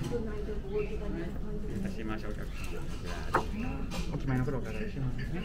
いたしましょうお客様お決まりの頃お伺いしますね。